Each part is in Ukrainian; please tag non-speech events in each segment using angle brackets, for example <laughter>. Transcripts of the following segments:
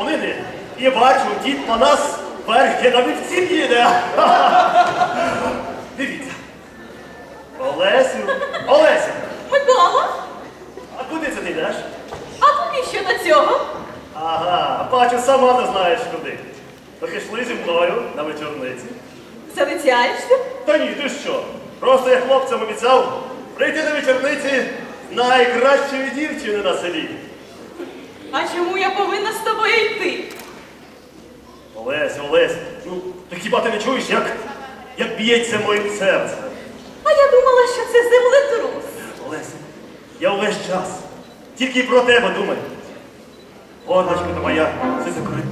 полини і бачу, дід Панас верхи на вівці їде. <laughs> Дивіться. Олесю, Олесю, Микола, а куди це ти йдеш? а тобі що до цього? Ага, бачу, сама не знаєш куди. То пішли зі мною на вечорниці. Залицяєшся? Та ні, ти що? Просто я хлопцям обіцяв прийти на вечорниці найкращої дівчини на селі. А чому я повинна з тобою йти? Олесь, Олесь, ну ти хіба ти не чуєш, як, як б'ється моє серце? А я думала, що це землетрус. Олесь, я увесь час тільки про тебе думаю. Горлочко ти моя, це закрий.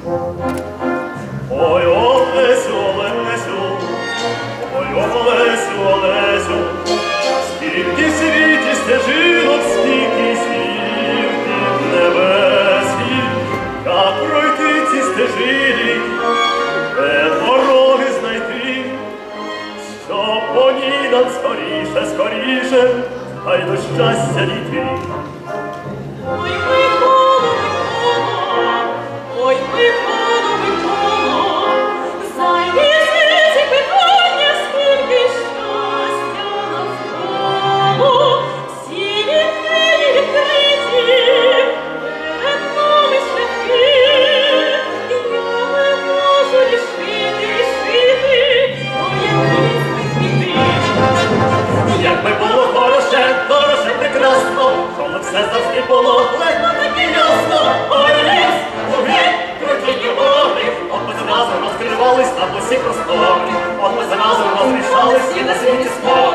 Just das от ми зразу розкривались на усі простори, от ми зразу розрішались і на світі спори.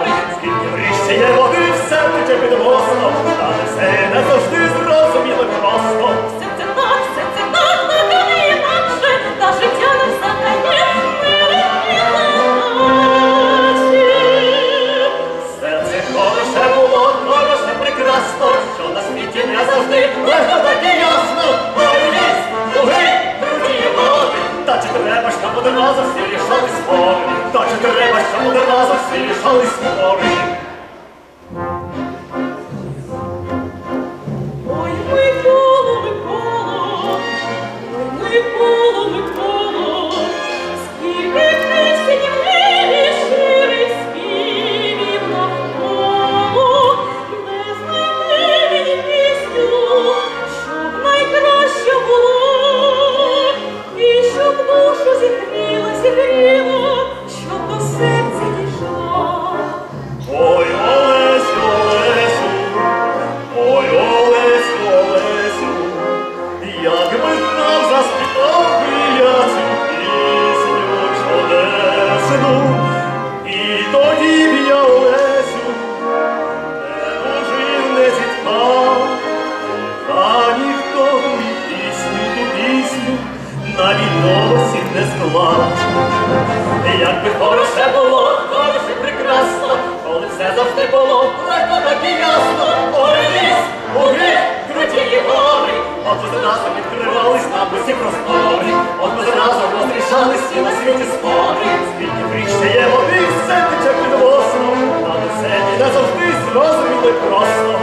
der Wasser sie schon ist vorig. Навіть досі не склав. Якби хороше було, хороше прекрасно, коли все завжди було легко так і ясно. Ой, ліс, луги, круті і гори, от ми зразу відкривались нам усі простори, от ми зразу розрішали всі на світі спори. Скільки вріще є води, все тече під мостом, але все і не завжди зрозуміло й просто.